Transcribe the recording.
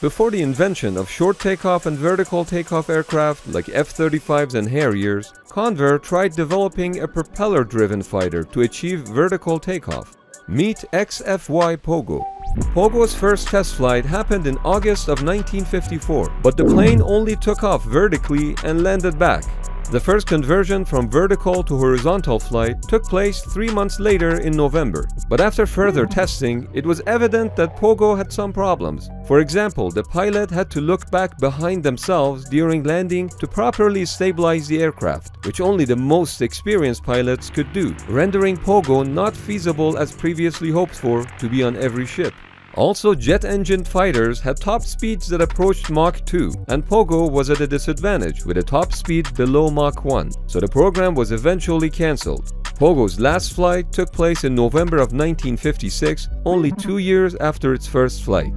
Before the invention of short takeoff and vertical takeoff aircraft like F-35s and Harriers, Convair tried developing a propeller-driven fighter to achieve vertical takeoff. Meet XFY Pogo. Pogo's first test flight happened in August of 1954, but the plane only took off vertically and landed back. The first conversion from vertical to horizontal flight took place three months later in November. But after further hmm. testing, it was evident that Pogo had some problems. For example, the pilot had to look back behind themselves during landing to properly stabilize the aircraft, which only the most experienced pilots could do, rendering Pogo not feasible as previously hoped for to be on every ship. Also, jet-engined fighters had top speeds that approached Mach 2, and Pogo was at a disadvantage with a top speed below Mach 1, so the program was eventually cancelled. Pogo's last flight took place in November of 1956, only two years after its first flight.